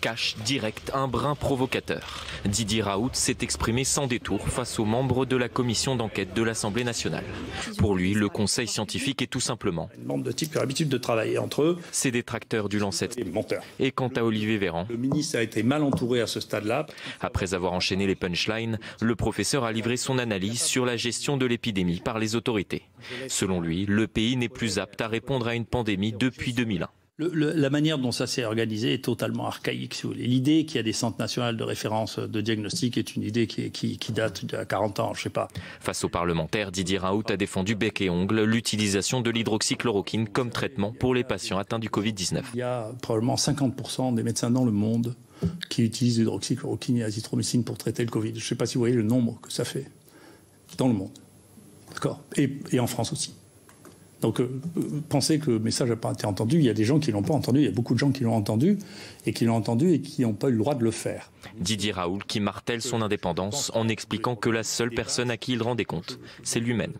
cash, direct, un brin provocateur. Didier Raoult s'est exprimé sans détour face aux membres de la commission d'enquête de l'Assemblée nationale. Pour lui, le conseil scientifique est tout simplement Une bande de types qui ont l'habitude de travailler entre eux. ses détracteurs du Lancet. Et quant à Olivier Véran, Le ministre a été mal entouré à ce stade-là. après avoir enchaîné les punchlines, le professeur a livré son analyse sur la gestion de l'épidémie par les autorités. Selon lui, le pays n'est plus apte à répondre à une pandémie depuis 2001. Le- le- la manière dont ça s'est organisé est totalement archaïque. si vous voulez. L'idée qu'il y a des centres nationaux de référence de diagnostic est une idée qui, est- qui- qui date d'il y a 40 ans, je sais pas. Face aux parlementaires, Didier Raoult a défendu bec et ongle l'utilisation de l'hydroxychloroquine comme traitement pour les patients atteints du Covid-19. Il y a probablement 50% des médecins dans le monde qui utilisent l'hydroxychloroquine et l'azithromycine pour traiter le Covid. Je ne sais pas si vous voyez le nombre que ça fait dans le monde. D'accord? Et, et en France aussi. Donc, euh, pensez que le message n'a pas été entendu. Il y a des gens qui l'ont pas entendu. Il y a beaucoup de gens qui l'ont entendu et qui l'ont entendu et qui n'ont pas eu le droit de le faire. Didier Raoult qui martèle son indépendance en expliquant que la seule personne à qui il rendait compte, c'est lui-même.